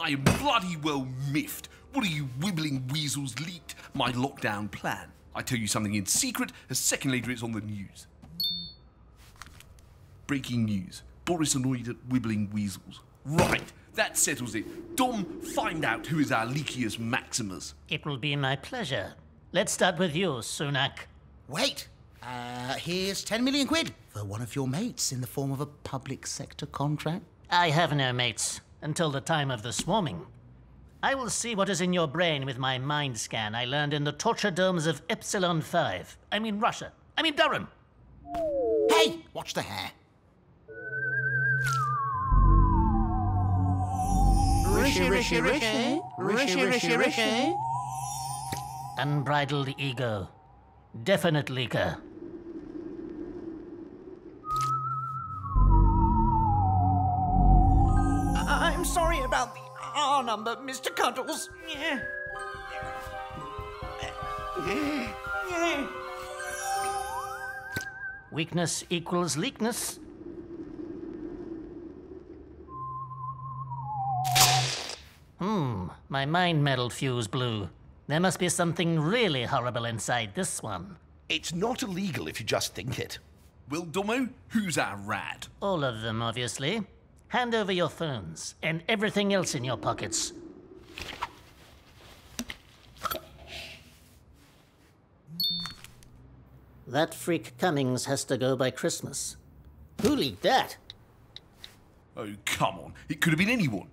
I am bloody well miffed. What are you wibbling weasels leaked? My lockdown plan. I tell you something in secret, a second later it's on the news. Breaking news. Boris annoyed at wibbling weasels. Right, that settles it. Dom, find out who is our leakiest Maximus. It will be my pleasure. Let's start with you, Sunak. Wait. Uh, here's 10 million quid for one of your mates in the form of a public sector contract. I have no mates until the time of the swarming. I will see what is in your brain with my mind scan I learned in the torture domes of Epsilon 5. I mean Russia. I mean Durham. Hey, watch the hair. Rishi, Rishi, Rishi, Rishi, Rishi, Rishi. Unbridled ego. Definite leaker. Sorry about the R number, Mr. Cuddles. Yeah. Weakness equals leakness. Hmm, my mind metal fuse blew. There must be something really horrible inside this one. It's not illegal if you just think it. Well, Domo, who's our rad? All of them, obviously. Hand over your phones and everything else in your pockets. That freak Cummings has to go by Christmas. Who leaked that? Oh, come on. It could have been anyone.